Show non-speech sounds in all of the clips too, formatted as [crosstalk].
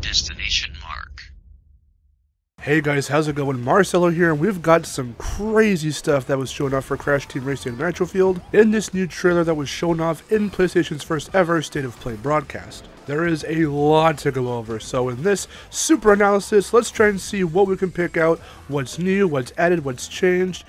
Destination Marc. Hey guys, how's it going? Marcelo here, and we've got some crazy stuff that was shown off for Crash Team Racing Nitro-Fueled in this new trailer that was shown off in PlayStation's first ever State of Play broadcast. There is a lot to go over, so in this super analysis, let's try and see what we can pick out, what's new, what's added, what's changed,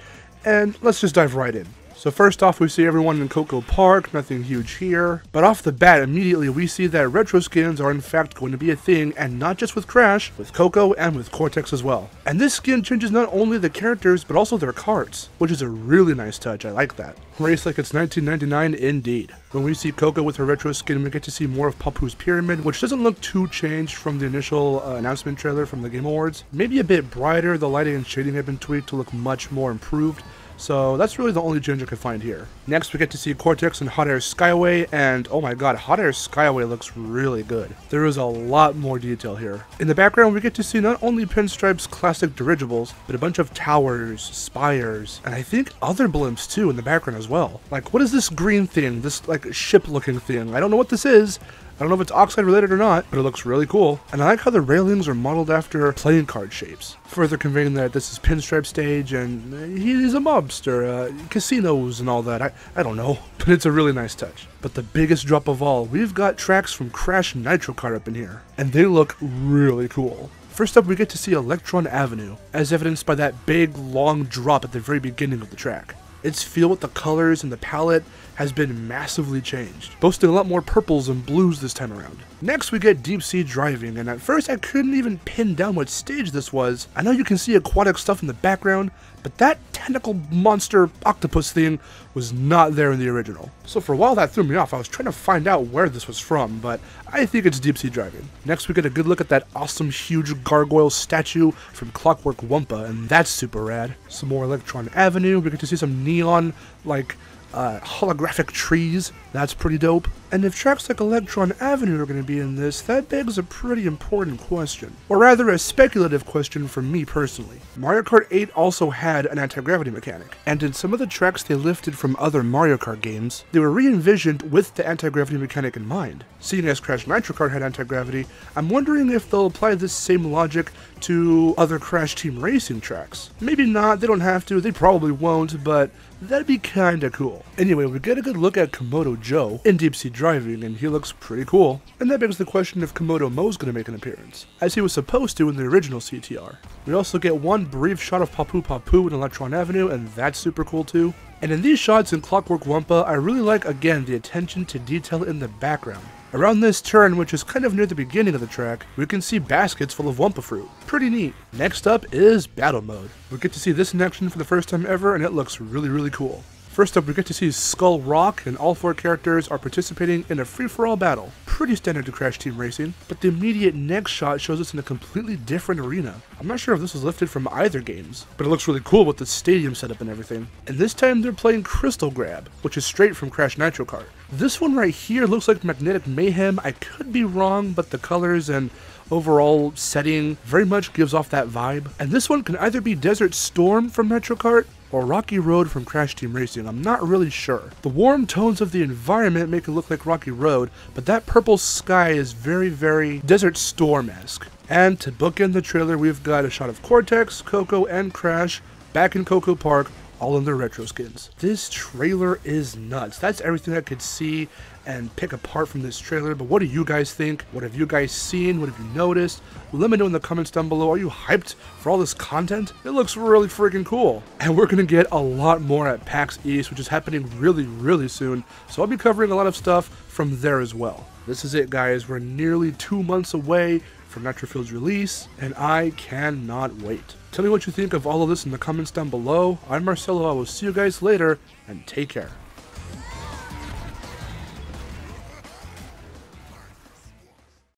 and let's just dive right in. So first off, we see everyone in Coco Park, nothing huge here. But off the bat, immediately we see that retro skins are in fact going to be a thing, and not just with Crash, with Coco and with Cortex as well. And this skin changes not only the characters, but also their carts, which is a really nice touch, I like that. Race like it's 1999 indeed. When we see Coco with her retro skin, we get to see more of Papu's Pyramid, which doesn't look too changed from the initial uh, announcement trailer from the Game Awards. Maybe a bit brighter, the lighting and shading have been tweaked to look much more improved, so that's really the only change I could find here. Next, we get to see Cortex and Hot Air Skyway, and oh my god, Hot Air Skyway looks really good. There is a lot more detail here. In the background, we get to see not only Pinstripe's classic dirigibles, but a bunch of towers, spires, and I think other blimps too in the background as well. Like, what is this green thing? This, like, ship-looking thing? I don't know what this is, I don't know if it's oxide related or not, but it looks really cool. And I like how the railings are modeled after playing card shapes, further conveying that this is Pinstripe Stage and he's a mobster, uh, casinos and all that. I, I don't know, [laughs] but it's a really nice touch. But the biggest drop of all, we've got tracks from Crash Nitro Kart up in here, and they look really cool. First up, we get to see Electron Avenue, as evidenced by that big, long drop at the very beginning of the track. Its feel with the colors and the palette has been massively changed, boasting a lot more purples and blues this time around. Next we get deep sea driving, and at first I couldn't even pin down what stage this was. I know you can see aquatic stuff in the background, but that tentacle monster octopus thing was not there in the original. So for a while that threw me off, I was trying to find out where this was from, but I think it's deep sea driving. Next we get a good look at that awesome huge gargoyle statue from Clockwork Wumpa, and that's super rad. Some more Electron Avenue, we get to see some neon, like, Uh, holographic trees. That's pretty dope. And if tracks like Electron Avenue are going to be in this, that begs a pretty important question. Or rather, a speculative question for me personally. Mario Kart 8 also had an anti-gravity mechanic, and in some of the tracks they lifted from other Mario Kart games, they were re-envisioned with the anti-gravity mechanic in mind. Seeing as Crash Nitro Kart had anti-gravity, I'm wondering if they'll apply this same logic to other Crash Team Racing tracks. Maybe not, they don't have to, they probably won't, but that'd be kinda cool. Anyway, we get a good look at Komodo Joe in Deep Sea driving, and he looks pretty cool. And that begs the question if Komodo Moe's gonna make an appearance, as he was supposed to in the original CTR. We also get one brief shot of Papu Papu in Electron Avenue, and that's super cool too. And in these shots in Clockwork Wumpa, I really like again the attention to detail in the background. Around this turn, which is kind of near the beginning of the track, we can see baskets full of Wumpa fruit. Pretty neat. Next up is Battle Mode. We get to see this in action for the first time ever, and it looks really, really cool. First up, we get to see Skull Rock, and all four characters are participating in a free-for-all battle. Pretty standard to Crash Team Racing, but the immediate next shot shows us in a completely different arena. I'm not sure if this was lifted from either games, but it looks really cool with the stadium setup and everything. And this time they're playing Crystal Grab, which is straight from Crash Nitro Kart. This one right here looks like Magnetic Mayhem. I could be wrong, but the colors and overall setting very much gives off that vibe. And this one can either be Desert Storm from Nitro Kart or Rocky Road from Crash Team Racing, I'm not really sure. The warm tones of the environment make it look like Rocky Road, but that purple sky is very, very Desert Storm-esque. And to bookend the trailer, we've got a shot of Cortex, Coco, and Crash back in Coco Park all in their retro skins. This trailer is nuts. That's everything I could see and pick apart from this trailer, but what do you guys think? What have you guys seen? What have you noticed? Let me know in the comments down below. Are you hyped for all this content? It looks really freaking cool. And we're gonna get a lot more at PAX East, which is happening really, really soon. So I'll be covering a lot of stuff from there as well. This is it, guys. We're nearly two months away from Nitro-Fueled's release, and I cannot wait. Tell me what you think of all of this in the comments down below. I'm Marcelo, I will see you guys later, and take care.